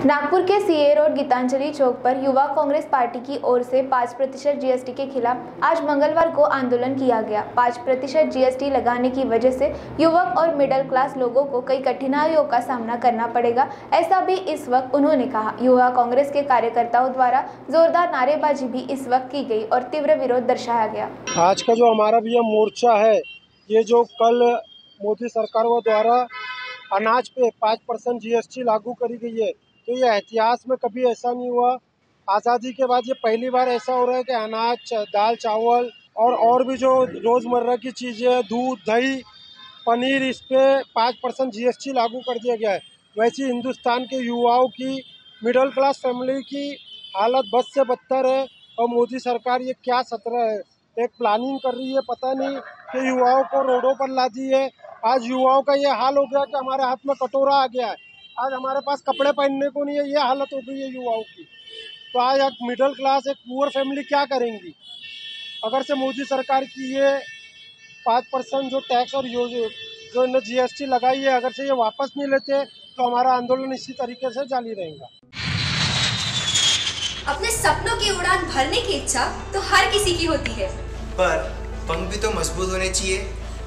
नागपुर के CA road Geetanjali चौक पर युवा कांग्रेस पार्टी की ओर से पाँच प्रतिशत जीएसटी के खिलाफ आज मंगलवार को आंदोलन किया गया। पाँच प्रतिशत जीएसटी लगाने की वजह से युवक और मिडिल क्लास लोगों को कई कठिनाइयों का सामना करना पड़ेगा, ऐसा भी इस वक्त उन्होंने कहा। युवा कांग्रेस के कार्यकर्ताओं द्वारा जोरदार नारेबाजी भी इस वक्त की गई और तीव्र विरोध दर्शाया गया। आज का जो हमारा भी मोर्चा है, ये जो कल मोदी सरकार द्वारा अनाज पे पाँच परसेंट लागू करी गई है तो ये इतिहास में कभी ऐसा नहीं हुआ। आज़ादी के बाद ये पहली बार ऐसा हो रहा है कि अनाज, दाल, चावल और और भी जो रोज़मर्रा की चीज़ें दूध, दही, पनीर, इस पर पाँच परसेंट जी लागू कर दिया गया है। वैसे हिंदुस्तान के युवाओं की मिडिल क्लास फैमिली की हालत बद से बदतर है और मोदी सरकार ये क्या सत्र है? एक प्लानिंग कर रही है, पता नहीं कि युवाओं को रोडों पर ला दी है। आज युवाओं का ये हाल हो गया कि हमारे हाथ में कटोरा आ गया है। आज हमारे पास कपड़े पहनने को नहीं है ये हालत हो गई है युवाओं की। तो आज एक मिडिल क्लास एक पुअर फैमिली क्या करेंगी? अगर से मोदी सरकार की ये पाँच परसेंट जो टैक्स और जो जो इन्हें जीएसटी लगाई है अगर से ये वापस नहीं लेते तो हमारा आंदोलन इसी तरीके से जारी रहेगा। अपने सपनों की उड़ान भरने की इच्छा तो हर किसी की होती है। पर पंख भी तो मज़बूत होने चाहिए।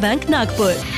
Bank Nagpur.